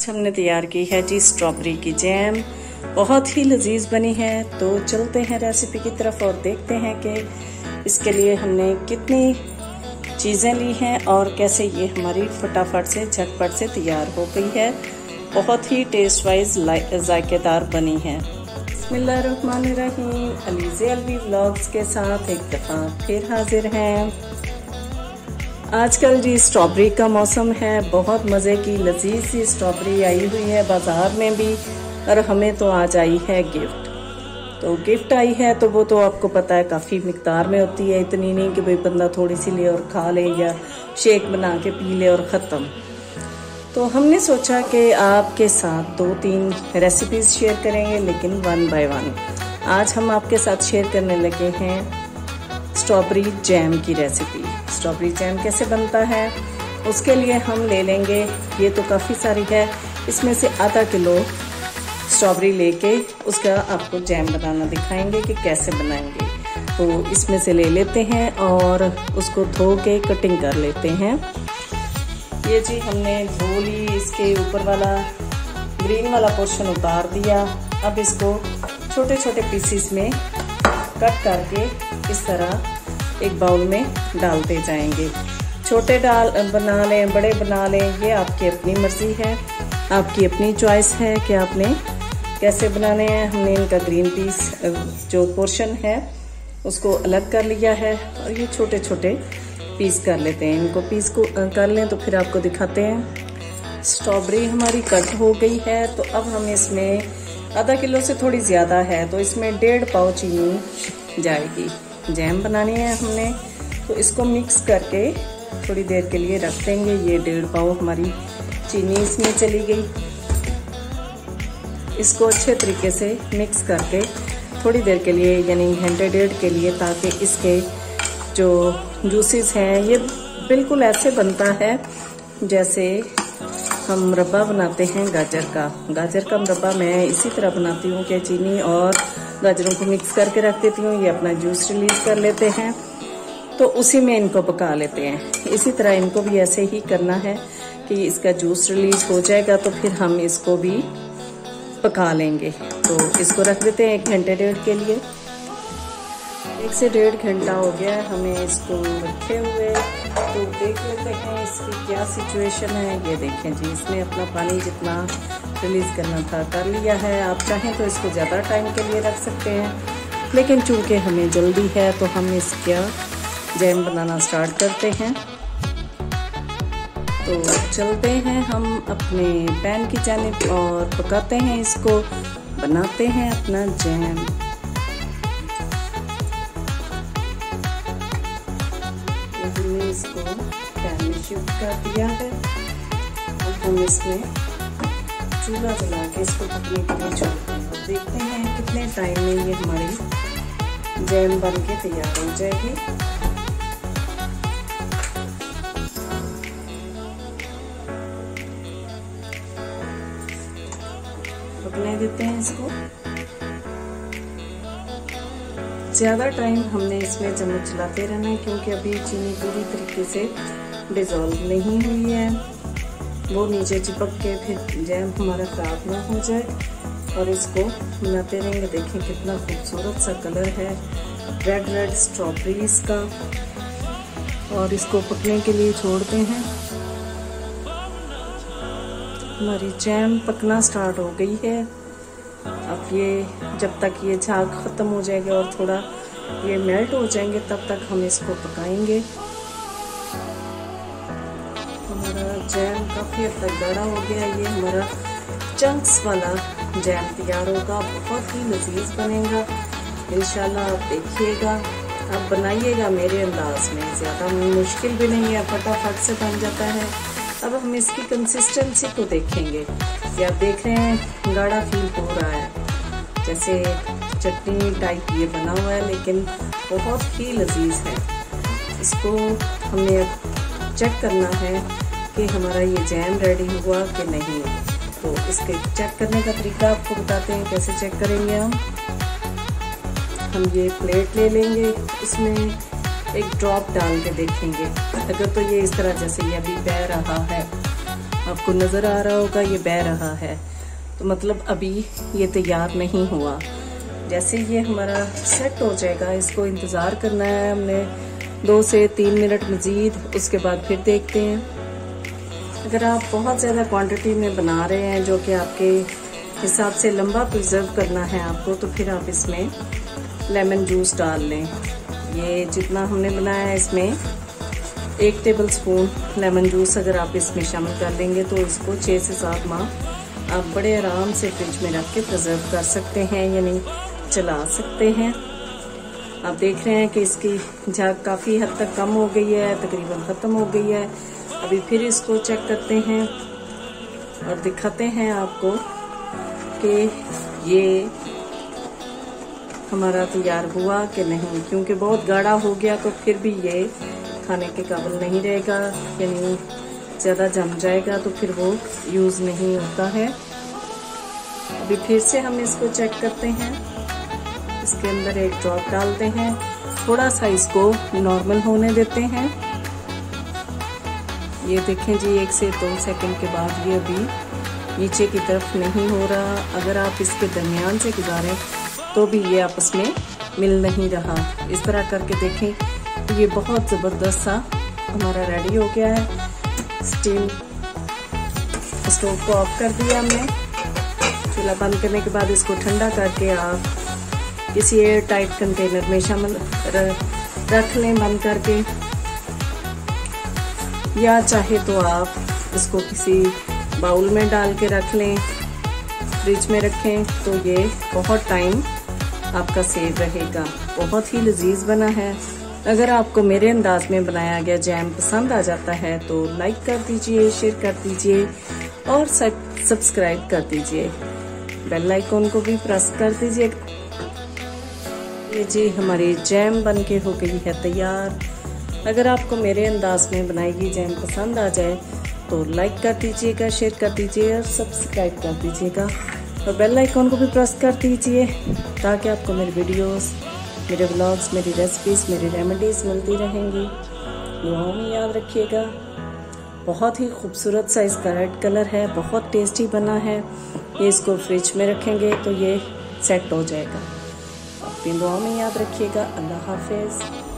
आज हमने तैयार की है जी स्ट्रॉबेरी की जैम। बहुत ही लजीज बनी है तो चलते हैं रेसिपी की तरफ़ और देखते हैं कि इसके लिए हमने कितनी चीज़ें ली हैं और कैसे ये हमारी फटाफट से, झटपट से तैयार हो गई है। बहुत ही टेस्ट वाइज जायकेदार बनी है। बसमीम अलीज़े अलवी व्लॉग्स के साथ एक दफ़ा फिर हाजिर हैं। आजकल जी स्ट्रॉबेरी का मौसम है, बहुत मज़े की लजीज सी स्ट्रॉबेरी आई हुई है बाज़ार में भी, और हमें तो आज आई है गिफ्ट। तो गिफ्ट आई है तो वो तो आपको पता है काफ़ी मकदार में होती है, इतनी नहीं कि भाई बंदा थोड़ी सी ले और खा ले या शेक बना के पी ले और ख़त्म। तो हमने सोचा कि आपके साथ दो तीन रेसिपीज़ शेयर करेंगे, लेकिन वन बाय वन आज हम आपके साथ शेयर करने लगे हैं स्ट्रॉबेरी जैम की रेसिपी। स्ट्रॉबेरी जैम कैसे बनता है? उसके लिए हम ले लेंगे, ये तो काफ़ी सारी है, इसमें से आधा किलो स्ट्रॉबेरी लेके उसका आपको जैम बनाना दिखाएँगे कि कैसे बनाएँगे। तो इसमें से ले लेते हैं और उसको धो के कटिंग कर लेते हैं। ये जी हमने धो ली, इसके ऊपर वाला ग्रीन वाला पोर्शन उतार दिया। अब इसको छोटे छोटे पीसीस में कट करके इस तरह एक बाउल में डालते जाएँगे। छोटे डाल बना लें, बड़े बना लें, ये आपकी अपनी मर्ज़ी है। आपकी अपनी चॉइस है कि आपने कैसे बनाने हैं। हमने इनका ग्रीन पीस जो पोर्शन है, उसको अलग कर लिया है और ये छोटे छोटे पीस कर लेते हैं। इनको पीस को कर लें तो फिर आपको दिखाते हैं। स्ट्रॉबेरी हमारी कट हो गई है तो अब हम इसमें आधा किलो से थोड़ी ज़्यादा है तो इसमें डेढ़ पाव चीनी जाएगी। जैम बनानी है हमने। तो इसको मिक्स करके थोड़ी देर के लिए रख देंगे। ये डेढ़ पाव हमारी चीनी इसमें चली गई। इसको अच्छे तरीके से मिक्स करके थोड़ी देर के लिए, यानी घंटे डेढ़ के लिए, ताकि इसके जो जूसेस हैं, ये बिल्कुल ऐसे बनता है जैसे हम मुरबा बनाते हैं गाजर का। गाजर का मुरबा मैं इसी तरह बनाती हूँ कि चीनी और गाजरों को मिक्स करके रख देती हूँ, ये अपना जूस रिलीज़ कर लेते हैं। तो उसी में इनको पका लेते हैं। इसी तरह इनको भी ऐसे ही करना है कि इसका जूस रिलीज़ हो जाएगा तो फिर हम इसको भी पका लेंगे। तो इसको रख देते हैं एक घंटे डेढ़ के लिए। एक से डेढ़ घंटा हो गया है, हमें इसको रखे हुए। तो देख लेते हैं इसकी क्या सिचुएशन है। ये देखें जी, इसने अपना पानी जितना रिलीज़ करना था, कर लिया है। आप चाहें तो इसको ज़्यादा टाइम के लिए रख सकते हैं। लेकिन चूँकि हमें जल्दी है तो हम इसका जैम बनाना स्टार्ट करते हैं। तो चलते हैं हम अपने पैन की जानब और पकाते हैं इसको। बनाते हैं अपना जैम। हमने इसको पैन में शिफ्ट कर दिया है। अब हम इसमें चूल्हा जला के इसको पकने के लिए छोड़ते हैं देखते हैं कितने टाइम में ये हमारी जैम बन के तैयार हो जाएगी। पकने देते हैं इसको। ज़्यादा टाइम हमने इसमें चम्मच चलाते रहना है, क्योंकि अभी चीनी पूरी तरीके से डिज़ोल्व नहीं हुई है। वो नीचे चिपक के फिर जैम हमारा खराब ना हो जाए, और इसको मिलाते रहेंगे। देखें कितना खूबसूरत सा कलर है रेड रेड स्ट्रॉबेरीज का। और इसको पकने के लिए छोड़ते हैं। हमारी जैम पकना स्टार्ट हो गई है। अब ये, जब तक ये झाग ख़त्म हो जाएगा और थोड़ा ये मेल्ट हो जाएँगे, तब तक हम इसको पकाएँगे। हमारा जैम काफ़ी हद तक बड़ा हो गया। ये हमारा चंक्स वाला जैम तैयार होगा, बहुत ही लजीज बनेगा। इनशाला आप देखिएगा, आप बनाइएगा मेरे अंदाज में। ज़्यादा मुश्किल भी नहीं है, फटाफट से बन जाता है। अब हम इसकी कंसिस्टेंसी को देखेंगे। आप देख रहे हैं, गाढ़ा फील हो रहा है। जैसे चटनी टाइप ये बना हुआ है, लेकिन बहुत ही लजीज है। इसको हमें अब चेक करना है कि हमारा ये जैम रेडी हुआ कि नहीं। तो इसके चेक करने का तरीका आपको बताते हैं, कैसे चेक करेंगे हम। हम ये प्लेट ले लेंगे, इसमें एक ड्रॉप डाल के देखेंगे। अगर तो ये इस तरह जैसे ये अभी बह रहा है, आपको नज़र आ रहा होगा, ये बह रहा है। तो मतलब अभी ये तैयार नहीं हुआ। जैसे ये हमारा सेट हो जाएगा, इसको इंतज़ार करना है हमने। दो से तीन मिनट मज़ीद, उसके बाद फिर देखते हैं। अगर आप बहुत ज़्यादा क्वांटिटी में बना रहे हैं, जो कि आपके हिसाब से लंबा प्रिजर्व करना है आपको तो फिर आप इसमें लेमन जूस डाल लें। ये जितना हमने बनाया है इसमें, एक टेबल स्पून लेमन जूस अगर आप इसमें शामिल कर लेंगे तो इसको छः से सात माह आप बड़े आराम से फ्रिज में रख के प्रिजर्व कर सकते हैं, यानी चला सकते हैं। आप देख रहे हैं कि इसकी झाग काफ़ी हद तक कम हो गई है, तकरीबन ख़त्म हो गई है। अभी फिर इसको चेक करते हैं और दिखाते हैं आपको कि ये हमारा तैयार हुआ कि नहीं, क्योंकि बहुत गाढ़ा हो गया तो फिर भी ये खाने के काबिल नहीं रहेगा, यानी ज़्यादा जम जाएगा तो फिर वो यूज़ नहीं होता है। अभी फिर से हम इसको चेक करते हैं। इसके अंदर एक ड्रॉप डालते हैं। थोड़ा सा इसको नॉर्मल होने देते हैं। ये देखें जी, एक से दो सेकंड के बाद ये अभी नीचे की तरफ़ नहीं हो रहा। अगर आप इसके दरमियान से गुजारें तो भी ये आपस में मिल नहीं रहा। इस तरह करके देखें तो ये बहुत ज़बरदस्त सा हमारा रेडी हो गया है। स्टीम स्टोव को ऑफ़ कर दिया हमने। चूल्हा बंद करने के बाद इसको ठंडा करके आप किसी एयर टाइट कंटेनर में शामिल रख लें बंद करके। या चाहे तो आप इसको किसी बाउल में डाल के रख लें फ्रिज में रखें तो ये बहुत टाइम आपका सेव रहेगा। बहुत ही लजीज बना है। अगर आपको मेरे अंदाज में बनाया गया जैम पसंद आ जाता है तो लाइक कर दीजिए शेयर कर दीजिए और सब्सक्राइब कर दीजिए। बेल आइकॉन को भी प्रेस कर दीजिए। जी हमारी जैम बन के हो गई है तैयार। अगर आपको मेरे अंदाज में बनाई गई जैम पसंद आ जाए तो लाइक कर दीजिएगा शेयर कर दीजिए और सब्सक्राइब कर दीजिएगा। और बेल आइकॉन को भी प्रेस कर दीजिए ताकि आपको मेरी वीडियोस मेरे ब्लॉग्स मेरी रेसिपीज़ मेरी रेमेडीज़ मिलती रहेंगी। दुआओं में याद रखिएगा। बहुत ही खूबसूरत सा इसका रेड कलर है, बहुत टेस्टी बना है। ये इसको फ्रिज में रखेंगे तो ये सेट हो जाएगा। अपनी दुआओं में याद रखिएगा। अल्लाह हाफिज़।